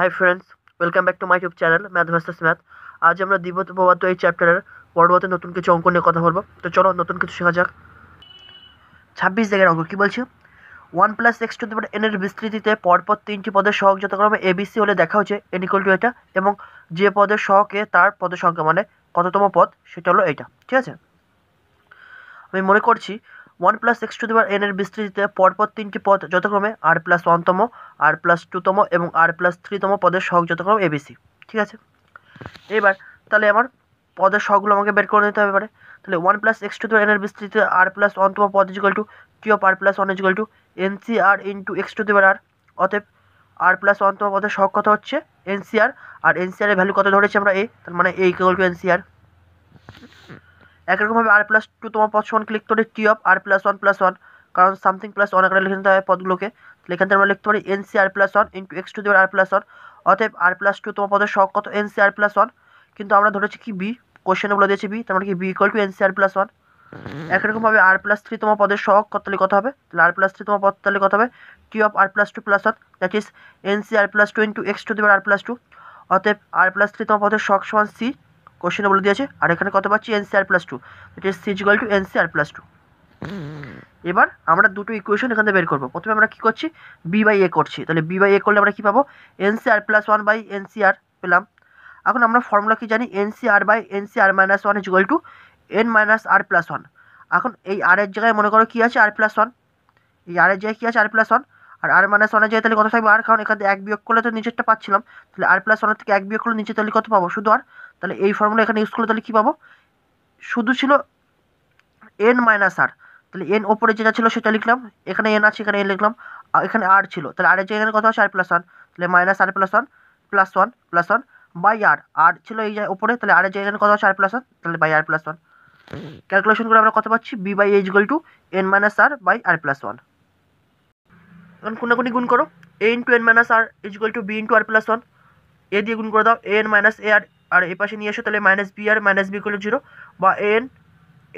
Hi friends welcome back to my YouTube channel math versus math আজ আমরা দ্বিবত উপপাদ্য এই চ্যাপ্টারের পরবর্তী নতুন কিছু অঙ্ক নিয়ে কথা বলব। তো চলো নতুন কিছু শেখা যাক। ছাব্বিশ জায়গার অঙ্ক, কী বলছি? ওয়ান প্লাস এক্স টু দেবার এনের বিস্তৃতিতে পরপর তিনটি পদের সহগ যথাক্রমে এবিসি হলে দেখা হচ্ছে এন ইকুয়াল টু এটা এবং যে পদের সহকে তার পদের সংখ্যা মানে কততম পদ, সেটা হলো এইটা ঠিক আছে? আমি মনে করছি ওয়ান প্লাস এক্স টু দেবার এনের বিস্তৃতিতে পরপর তিনটি পদ যথাক্রমে আর প্লাস ওয়ানতম, আর প্লাস টুতম এবং আর প্লাস থ্রিতম পদের সহগ যথাক্রমে এবিসি ঠিক আছে? এবার তাহলে আমার পদের সহগুলো আমাকে বের করে নিতে হবে এবারে। তাহলে ওয়ান প্লাস এক্স টু দেবার এনের বিস্তৃতিতে আর প্লাস ওয়ানতম পদ is equal to T of R plus one is equal to N C R into X to দেবার আর অতএব আর প্লাস ওয়ানতম পদের সহগ কত হচ্ছে? এনসিআর আর আর এন এনসিআর এর ভ্যালু কত ধরেছি আমরা এ তার মানে এ ইকুয়াল টু এনসিআর একরকমভাবে আর প্লাস টু তোমার পদ সমান ক্লিক করে T of R plus one plus one কারণ সামথিং প্লাস ওয়ান আকারে লিখে নিতে হবে পদগুলোকে এখান আমরা লিখতে পারি N C R plus one into X to দেওয়ার আর প্লাস ওয়ান অতএব আর প্লাস টু তোমার পদের শখ কত N C R plus one কিন্তু আমরা ধরেছি কি বি কোশ্চেনে বলে দিয়েছি বি তার মানে কি B equal to N C R plus one একরকমভাবে R plus three তোমার পদের শখ কত তাহলে কত হবে তাহলে আর প্লাস থ্রি তোমার পদ তাহলে কত হবে T of R plus two plus one that is N C R plus two into X to দেওয়ার আর প্লাস টু অতএব আর প্লাস থ্রি তোমার পদের শখ সমান সি কোশ্চেনে বলে দিয়েছে। আর এখানে কত পাচ্ছি? N C R plus two that is C equal to N C R plus two এবার আমরা দুটো ইকুয়েশন এখান থেকে বের করব। প্রথমে আমরা কী করছি? বি বাই এ করছি। তাহলে বি বাই এ করলে আমরা কী পাবো? N C R plus one by N C R পেলাম। এখন আমরা ফর্মুলা কি জানি? N C R by N C R minus one equal to N minus R plus one এখন এই আর এর জায়গায় মনে করো কী আছে? আর প্লাস ওয়ান এই আর এর জায়গায় কী আছে? আর প্লাস ওয়ান আর আর মাইনাস ওয়ানের জায়গায় তাহলে কত থাকবে? আর কারণ এখান থেকে এক বিয়োগ করলে তো নিচেরটা পাচ্ছিলাম। তাহলে আর প্লাস ওয়ানের থেকে এক বিয়োগ করলে নিচে তাহলে কত পাবো? শুধু আর তাহলে এই ফর্মুলা এখানে ইউজ করলে তাহলে কী পাবো? শুধু ছিল এন মাইনাস আর তাহলে এন ওপরে যেটা ছিল সেটা লিখলাম। এখানে এন আছে, এখানে এন লিখলাম। আর এখানে আর ছিল। তাহলে আরের জায়গায় এখানে কত আছে? আর প্লাস ওয়ান তাহলে minus R plus one plus one plus one by R আর ছিল এই ওপরে, তাহলে আরের জায়গায় এখানে কত আছে? আর প্লাস ওয়ান তাহলে by R plus one calculation করে আমরা কত পাচ্ছি? B by H equal to N minus R by R plus one এখন কোনাকুনি গুণ করো। A into N minus R is equal to B into R plus one A দিয়ে গুণ করে দাও। এ এন মাইনাস এ আর আর এ পাশে নিয়ে এসো, তাহলে minus B R minus B equal zero বা এন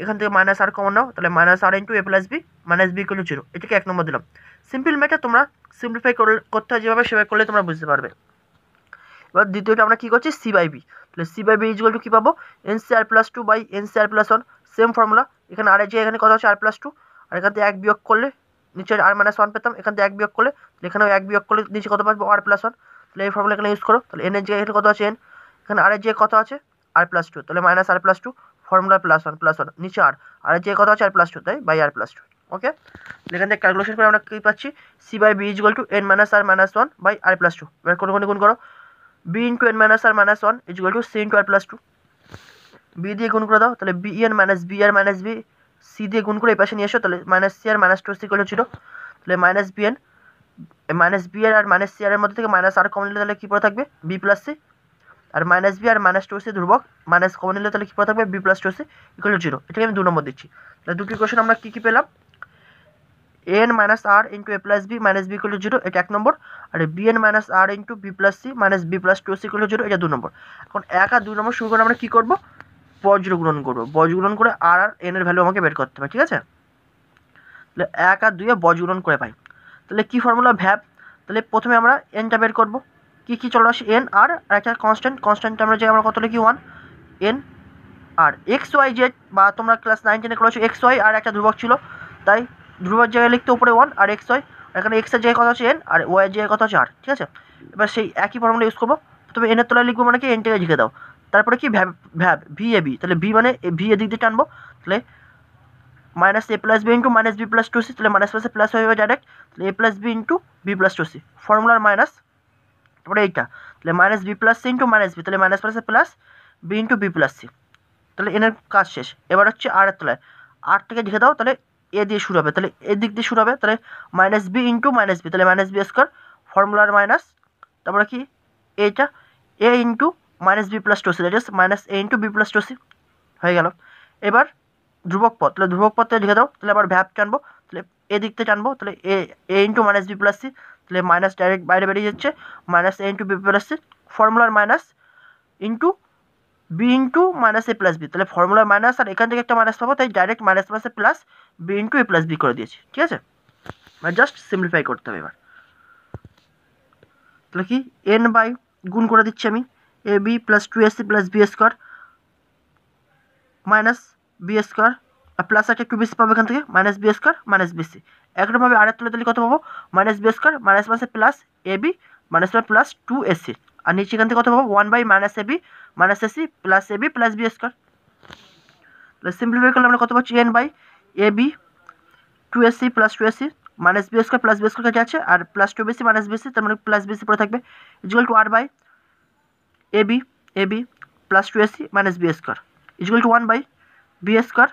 এখান থেকে মাইনাস আর কমন নাও, তাহলে minus R into A plus B minus B equal zero এটাকে এক নম্বর দিলাম। সিম্পল ম্যাটার তোমরা সিম্পলিফাই করতে হয় যেভাবে সেভাবে করলে তোমরা বুঝতে পারবে। এবার দ্বিতীয়টা আমরা কী করছি? সি বাই বি তাহলে C by B is equal to কী পাবো? N C R plus two by N C R plus one same formula এখানে আর যে এখানে কত হচ্ছে আর প্লাস টু আর এখান থেকে এক বিয়োগ করলে নিচে আর মাইনাস ওয়ান পেতাম, এখান থেকে এক বিয়োগ করলে, এখানেও এক বিয়োগ করলে নিচে কত পাবো? আর প্লাস ওয়ান তাহলে এই ফর্মুলা এখানে ইউজ করো। তাহলে এনের জায়গায় এখানে কত আছে? এন এখানে আর যে কত আছে? আর প্লাস টু তাহলে minus R plus two formula plus one plus one নিচে আর আর যে কত আছে? আর প্লাস টু তাই? By R plus two okay এখান থেকে ক্যালকুলেশন করে আমরা কী পাচ্ছি? C by B is equal to N minus R minus one by R plus two এবার কোনো কোনো গুণ করো? B into N minus R minus one is equal to C into R plus two B দিয়ে গুণ করে দাও, তাহলে B N minus B R minus B C দিয়ে গুণ করে এই পাশে নিয়ে এসো, তাহলে minus C R minus two C equal ছিল তাহলে minus B N minus B R minus C R এর মধ্যে থেকে মাইনাস আর কমন নিলে তাহলে কী পড়ে থাকবে? B plus C R minus B R minus two C ধ্রুবক মাইনাস কমন নিলে তাহলে কী পড়ে থাকবে? B plus two C equal zero এটাকে আমি দু নম্বর দিচ্ছি। তাহলে দুটি কোয়েশন আমরা কী কী পেলাম? N minus R into A plus B minus B equal zero এটা এক নম্বর। আর B N minus R into B plus C minus B plus two C equal zero এটা দু নম্বর। এখন এক আর দুই নম্বর শুরু করে আমরা কী করব? বজ্রগুণন করব। বজ্রগুণন করে আর আর এন এর ভ্যালু আমাকে বের করতে হবে, ঠিক আছে? তাহলে এক আর দুইয়ে বজ্রগুণন করে পাই। তাহলে কী ফর্মুলা ভ্যাব। তাহলে প্রথমে আমরা এনটা বের করব। কী কী চলে আসে? এন আর আর একটা কনস্ট্যান্ট কনস্ট্যান্ট আমরা যে আমরা কত লিখি one n r x y z বা তোমরা ক্লাস নাইন টেনে করেছ এক্স ওয়াই আর একটা ধ্রুবক ছিল। তাই ধ্রুবক জায়গায় লিখতে উপরে ওয়ান আর এক্স ওয়াই এখানে এক্সের জায়গায় কথা হচ্ছে এন আর ওয়াইয়ের জায়গায় কথা হচ্ছে আর ঠিক আছে? এবার সেই একই ফর্মুলা ইউজ করব। প্রথমে এনের তলায় লিখব মানে কি? এন এনটাকে লিখে দাও। তারপরে কি? ভ্যাব ভ্যাব ভি এ বি তাহলে ভি মানে ভি এ দিক দিয়ে টানবো। তাহলে minus A plus B into minus B plus two C তাহলে মাইনাস প্লাসে প্লাস হয়ে যাবে ডাইরেক্ট তাহলে A plus B into B plus two C ফর্মুলার minus তারপরে এইটা। তাহলে minus B plus C into minus B তাহলে মাইনাস প্লাসে plus B into B plus C তাহলে এনের কাজ শেষ। এবার হচ্ছে আর এর তলায়। আর থেকে লিখে দাও, তাহলে এ দিয়ে শুরু হবে। তাহলে এ দিক দিয়ে শুরু হবে, তাহলে minus B into minus B তাহলে মাইনাস বি স্কোয়ার ফর্মুলার মাইনাস তারপরে কি? এটা A into minus B plus two C that is minus A into B plus two C হয়ে গেল। এবার ধ্রুবক পথ তাহলে ধ্রুবক পথে লিখে দাও। তাহলে আবার ভ্যাপ টানবো তাহলে এ দিক থেকে টানবো তাহলে A A into minus B plus C তাহলে মাইনাস ডাইরেক্ট বাইরে বেরিয়ে যাচ্ছে minus A into B plus C ফর্মুলার minus into B into minus A plus B তাহলে ফর্মুলার মাইনাস আর এখান থেকে একটা মাইনাস পাবো, তাই ডাইরেক্ট মাইনাস প্লাসে plus B into A plus B করে দিয়েছি, ঠিক আছে? মানে জাস্ট সিম্পলিফাই করতে হবে এবার। তাহলে কি? এন বাই গুণ করে দিচ্ছি আমি A B plus two S C plus B square minus B square R plus একটা টু বিসি পাবো এখান থেকে minus B square minus BC একরকমভাবে আরেক তুলে দিলে কত পাবো? মাইনাস বি স্কোয়ার মাইনাস মাসে plus A B minus plus two AC আর নিচে এখান থেকে কত পাবো? One by minus A B minus AC plus A B plus B square তাহলে সিম্পলিফাই করলে আমরা কত পাচ্ছি? N by A B two AC plus two AC minus B square plus B square কাছে আছে, আর plus two BC minus BC তার মানে plus BC পড়ে থাকবে। Equal to R by A B A B plus two AC minus B square equal to one by B square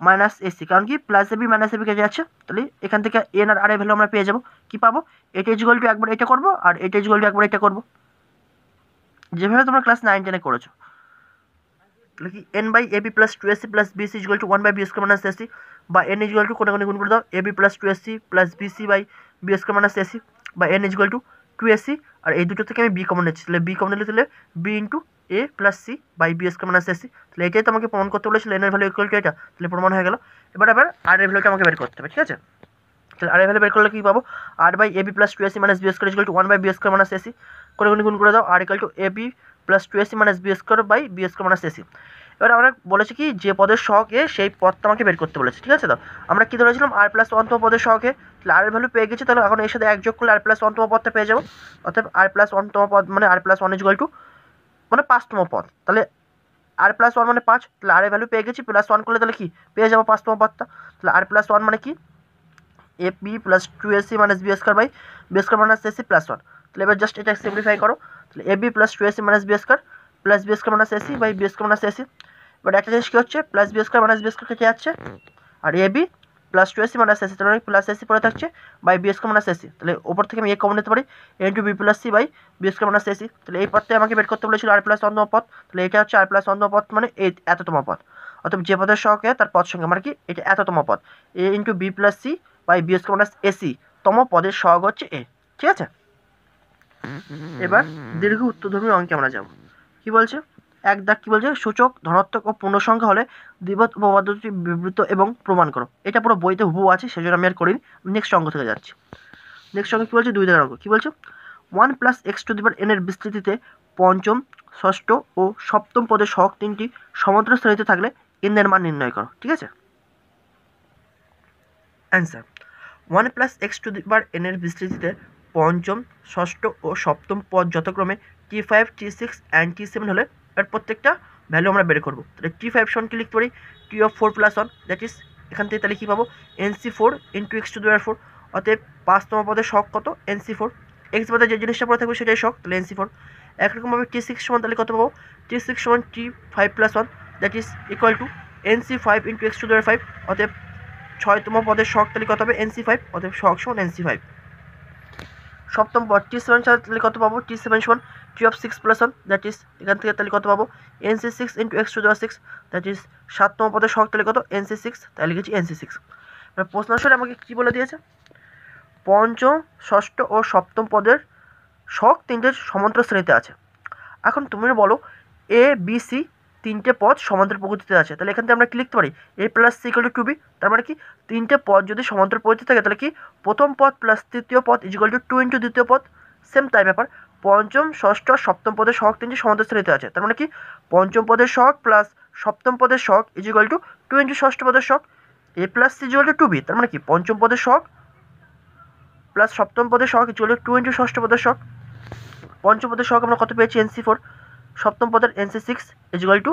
minus AC কারণ কি plus AB minus AB কাছে আছে তাহলে এখান থেকে N R R a value আমরা পেয়ে যাব। কী পাবো? এটা ইজুয়াল টু একবার এটা করব, আর এটা ইজুয়াল টু একবার এটা করব। যেভাবে তোমরা ক্লাস নাইন টেনে করেছ। তাহলে কি N by AB plus two AC plus BC equal to one by B square minus AC বা এন ইজুয়াল টু কোনো কোনো গুণ করে দাও AB plus two AC plus BC by B square minus AC বা N equal to two AC আর এই দুটো থেকে আমি বি কমন নিচ্ছি। তাহলে বি কমন নিলে তাহলে B into A plus C by B square minus AC তাহলে এটাই তোমাকে প্রমাণ করতে বলেছিল এন এর ভ্যালু ইকুয়াল টু এটা। তাহলে প্রমাণ হয়ে গেল। এবার আবার আর এর ভ্যালুটা আমাকে বের করতে হবে, ঠিক আছে? তাহলে আর এর ভ্যালু বের করলে কী পাবো? R by A B plus two AC minus B square equal to one by B square minus AC করে গুণ গুণ করে দাও R equal to A B plus two AC minus B square by B square minus AC এবার আমরা বলেছি কি, যে পদের সহকে সেই পদটা আমাকে বের করতে বলেছে, ঠিক আছে তো? আমরা কি ধরেছিলাম আর প্লাস অন্তম পদের সহকে তাহলে আর ভ্যালু পেয়ে গেছি, তাহলে এখন এর সাথে এক যোগ করলে আর প্লাস অন্তম পদটা পেয়ে যাব। অর্থাৎ আর প্লাস অন্তম পদ মানে R plus one equal to মানে পাঁচতম পদ তাহলে আর প্লাস ওয়ান মানে পাঁচ, তাহলে আর ভ্যালু পেয়ে গেছি প্লাস ওয়ান করলে তাহলে কি? পেয়ে যাব পাঁচতম পদটা তাহলে আর প্লাস ওয়ান মানে কি? A B plus two AC minus B square by B square minus AC plus one তাহলে এবার জাস্ট এটা সিম্পলিফাই করো। তাহলে A B plus two AC minus B square plus B square minus AC by B square minus AC এবার একটা জিনিস কী হচ্ছে? Plus B square minus B square কেটে যাচ্ছে আর A B plus two AC minus AC তাহলে plus AC পরে থাকছে by B square minus AC তাহলে ওপর থেকে আমি এ কমন নিতে পারি A into B plus C by B square minus AC তাহলে এই পথটা আমাকে বের করতে বলেছিল আর প্লাস অন্তম পথ তাহলে এটা হচ্ছে আর প্লাস অন্তম পথ মানে এই এততম পথ অথবা যে পদের সহকে তার পদ সঙ্গে মানে কি? এটা এততম পদ। A into B plus C by B square minus AC তম পদের সহগ হচ্ছে এ ঠিক আছে? এবার দীর্ঘ উত্তরধর্মী অঙ্কে আমরা যাব। কি বলছে? এক দাগ কি বলছে? সূচক, ধনাত্মক ও পূর্ণ সংখ্যা হলে দ্বিপদ উপপাদ্যটি বিবৃত এবং প্রমাণ করো। এটা পুরো বইতে হুবু আছে, সেজন্য আমি আর করিনি। নেক্সট অঙ্ক থেকে যাচ্ছি। নেক্সট অঙ্ক কী বলছে? দুই দাগের অঙ্ক। কী বলছে? ওয়ান প্লাস এক্স টু দিবার এনের বিস্তৃতিতে পঞ্চম, ষষ্ঠ ও সপ্তম পদের সহগ তিনটি সমান্তর শ্রেণীতে থাকলে এন এর মান নির্ণয় করো। ঠিক আছে? Answer one plus X to দিবার এনের বিস্তৃতিতে পঞ্চম, ষষ্ঠ ও সপ্তম পদ যথাক্রমে T five T six and T seven হলে এর প্রত্যেকটা ভ্যালু আমরা বের করব। তাহলে টি ফাইভ সনকে লিখতে পারি? T of four plus one that is এখান থেকে তাহলে কী পাবো? N C four into X to দেওয়ার ফোর অতএব পাঁচতম পদের শখ কত? এন সি ফোর এক্স পদে যে জিনিসটা পড়ে থাকবে সেটাই শখ, তাহলে এন সি ফোর একরকমভাবে টি সিক্স সমান তাহলে কত পাবো? টি সিক্স সমান T five plus one that is equal to N C five into X to দেওয়ার ফাইভ অতএব ছয়তম পদের শখ তাহলে কত হবে? এন সি ফাইভ অতএব শখ সমান এন সি ফাইভ সপ্তম পদ টি সেভেন তাহলে কত পাবো? টি সেভেন সমান T of six plus one that is এখান থেকে তাহলে কত পাবো? N C six into X to দেওয়া সিক্স দ্যাট ইস সাততম পদের শখ তাহলে কত? এন সি সিক্স তাহলে লিখেছি এন সি সিক্স প্রশ্ন আসলে আমাকে কী বলে দিয়েছে? পঞ্চম, ষষ্ঠ ও সপ্তম পদের শখ তিনটে সমান্তর শ্রেণীতে আছে। এখন তুমি বলো এ বি সি তিনটে পদ সমান্তর প্রকৃতিতে আছে। তাহলে এখান থেকে আমরা কি লিখতে পারি? A plus C equal to B তার মানে কি? তিনটে পদ যদি সমান্তর প্রকৃতি থাকে, তাহলে কি? প্রথম পদ প্লাস তৃতীয় পদ ইজিক্যাল টু টু ইন্টু দ্বিতীয় পদ সেম তাই ব্যাপার। পঞ্চম, ষষ্ঠ, সপ্তম পদের শখ তিনটি সমান্তর শ্রেণীতে আছে। তার মানে কি? পঞ্চম পদের শখ প্লাস সপ্তম পদের শখ ইজিক্যাল টু টু ইন্টু ষষ্ঠ পদের শখ A plus C equal to two B তার মানে কি? পঞ্চম পদের শখ প্লাস সপ্তম পদের শখ ইজিক্যাল টু ইন্টু ষষ্ঠ পদের শখ পঞ্চম পদের শখ আমরা কত পেয়েছি? এনসি ফোর সপ্তম পদের N C six equal to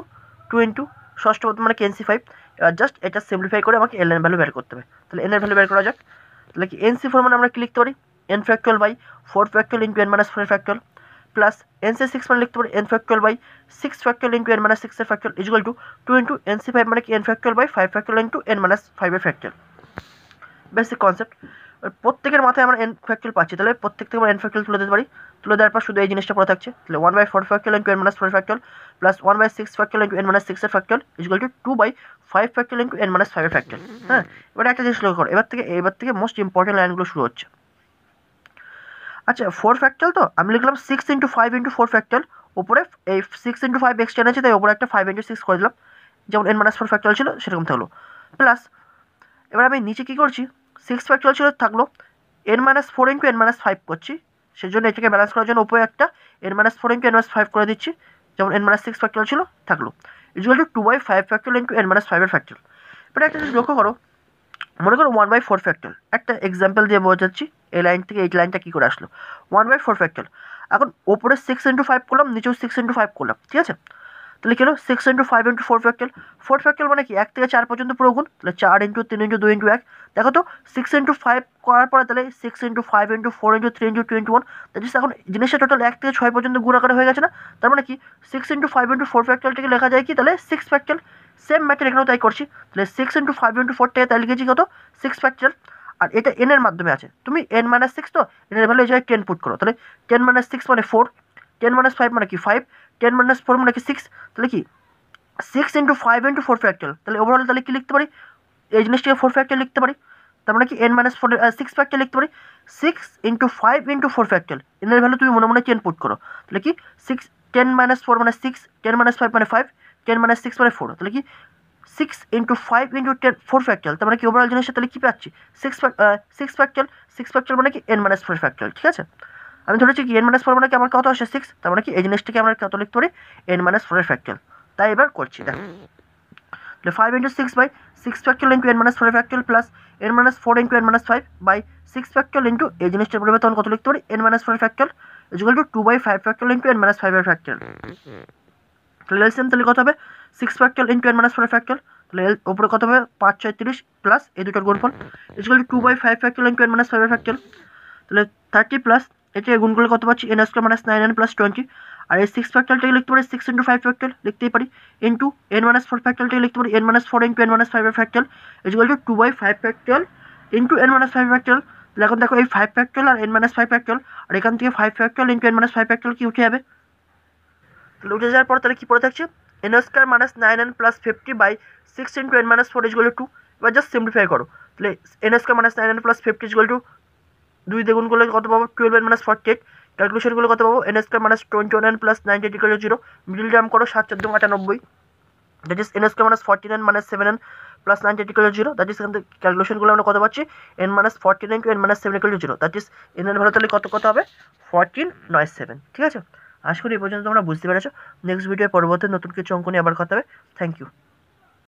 two into ষষ্ঠ পদ মানে কি? এনসি ফাইভ এবার জাস্ট এটা সিম্পলিফাই করে আমাকে এল এন ভ্যালু বের করতে হবে। তাহলে এন এর ভ্যালু বের করা যাক। তাহলে কি এনসি ফোর মানে আমরা কি লিখতে পারি? N factorial by four factorial into n minus four factorial plus nC six মানে লিখতে পারি n factorial by six factorial into n minus সিক্সের factorial equal to two into nC five মানে কি n factorial by five factorial into n minus ফাইভের factorial basic concept প্রত্যেকের মাথায় আমরা এন ফ্যাক্টুয়াল পাচ্ছি, তাহলে প্রত্যেক থেকে আমরা এন ফ্যাক্টুয়াল তুলে দিতে পারি। তুলে দেওয়ার পর শুধু এই জিনিসটা পড়ে থাকছে। তাহলে one by four factorial into N minus four factorial plus one by six factorial into N minus সিক্সের factorial equal to two by five factorial into N minus ফাইভের ফ্যাক্টুয়াল হ্যাঁ? এবার একটা জিনিস লক্ষ্য করো। এবার থেকে এবার থেকে মোস্ট ইম্পর্টেন্ট লাইনগুলো শুরু হচ্ছে। আচ্ছা ফোর ফ্যাক্টুয়াল তো? আমি লিখলাম six into five into four factorial ওপরে এই সিক্স ইন্টু ফাইভ এক্সটেন্ড আছে, তাই ওপরে একটা ফাইভ ইন্টু সিক্স করে দিলাম। যেমন এন মাইনাস ফোর ফ্যাক্টুয়াল ছিল, সেরকম থাকল। প্লাস এবার আমি নিচে কী করছি? সিক্স ফ্যাক্টুয়াল ছিল, থাকল। N minus four into N minus five করছি। সেই জন্য এটাকে ব্যালেন্স করার জন্য উপরে একটা N minus four into N minus five করে দিচ্ছি। যেমন এন মাইনাস সিক্স ফ্যাক্টর ছিল, থাকল। Equal to two by five factor into N minus ফাইভের ফ্যাক্টর এবার একটা জিনিস লক্ষ্য করো। মনে করো ওয়ান বাই ফোর ফ্যাক্টর একটা এক্সাম্পল দিয়ে বোঝাচ্ছি। এই লাইন থেকে এই লাইনটা কী করে আসলো? ওয়ান বাই ফোর ফ্যাক্টর এখন ওপরে সিক্স ইন্টু ফাইভ করলাম, নিচেও সিক্স ইন্টু ফাইভ করলাম, ঠিক আছে? তাহলে কী হলো? Six into five into four factor four factor মানে কি? এক থেকে চার পর্যন্ত পুরো গুণ, তাহলে চার ইন্টু তিন ইন্টু দুই ইন্টু এক। দেখো তো সিক্স ইন্টু ফাইভ করার পরে তাহলে six into five into four into three into twenty one that is এখন জিনিসটা টোটাল এক থেকে ছয় পর্যন্ত গুণ আকারে হয়ে গেছে না? তার মানে কি? Six into five into four ফ্যাক্টরটাকে লেখা যায় কি? তাহলে সিক্স ফ্যাক্টর সেম ম্যাথের এখানেও তাই করছি। তাহলে সিক্স ইন্টু ফাইভ ইন্টু ফোরটাকে তাই লিখেছি কত? সিক্স ফ্যাক্টর আর এটা এন এর মাধ্যমে আছে। তুমি এন মাইনাস সিক্স তো এনের ভ্যালু এই জায়গায় টেন পুট করো। তাহলে টেন মাইনাস সিক্স মানে ফোর টেন মাইনাস ফাইভ মানে কি ফাইভ টেন মাইনাস ফোর মানে কি সিক্স তাহলে কি six into five into four factor তাহলে ওভারঅল তাহলে কি লিখতে পারি? এই জিনিসটাকে ফোর ফ্যাক্টর লিখতে পারি। তার মানে কি N minus four six factor লিখতে পারি। Six into five into four factor এনের ভ্যালু তুমি মনে মনে টেন পুট করো। তাহলে কি সিক্স টেন মাইনাস ফোর মানে সিক্স টেন মাইনাস ফাইভ মানে ফাইভ টেন মাইনাস সিক্স মানে ফোর তাহলে কি six into five into ten four factor তার মানে কি ওভারঅল জিনিসটা তাহলে কী পাচ্ছি? Six six factor six factor মানে কি? এন মাইনাস ফোর ফ্যাক্টর ঠিক আছে? আমি ধরেছি কি এন মাইনাস ফোর মানে কি আমার কত আসে? সিক্স তার মানে কি এই জিনিসটাকে আমরা কত লিখতে পারি এন মাইনাস ফোরের ফ্যাক্টর তাই এবার করছি, দেখ। তাহলে five into six by six factor into N minus four factor plus N minus four into N minus five by six factor into এই জিনিসটার পরিবর্তে তখন কত লিখতে পারি? N minus four factor equal to two by five factor into N minus ফাইভের factor তাহলে LCM তাহলে কত হবে? Six factor into N minus four factor তাহলে এল ওপরে কত হবে? পাঁচ, ছয়, তিরিশ প্লাস এই দুটোর গুণফল। Equal to by five factor into N minus ফাইভের ফ্যাক্টর তাহলে থার্টি প্লাস এটা করলে কত পাচ্ছি? N square minus nine N plus twenty আর এই সিক্স ফ্যাক্টরটাকে লিখতে পারি সিক্স ইন্টু ফাইভ ফ্যাক্টর লিখতেই পারি। ইন্টু এন মাইনাস ফোর ফ্যাক্টরটাকে লিখতে পারি n minus four into n minus ফাইভের factor equal to two by five factor into n minus five factor তাহলে এখন দেখো এই ফাইভ ফ্যাক্টর আর এন মাইনাস ফাইভ ফ্যাক্টর আর এখান থেকে five factor into n minus five factor কি উঠে যাবে? তাহলে উঠে যাওয়ার পর তাহলে কী পড়ে থাকছে? N square minus nine n plus fifty by six into n minus four ইজগুলো two এবার জাস্ট সিম্পলিফাই করো। তাহলে n square minus nine n plus fifty ইজগুলো two দুই দ্বিগুণ করলে কত পাবো? Twelve n minus forty eight ক্যালকুলেশনগুলো কত পাবো? N square minus twenty one n plus ninety equal zero middle term করো, সাত চোদ্দ আটানব্বই। That is n square minus forty nine minus seven n plus ninety equal zero that is এখান থেকে ক্যালকুলেশনগুলো আমরা কত পাচ্ছি? N minus forty nine two n minus seven equal zero that is n এর ভালো তাহলে কত কত হবে? ফর্টিন নয় সেভেন ঠিক আছে? আশা করি এ পর্যন্ত তোমরা বুঝতে পেরেছ। নেক্সট ভিডিও পরবর্তী নতুন কিছু অঙ্ক নিয়ে আবার কথা হবে। Thank you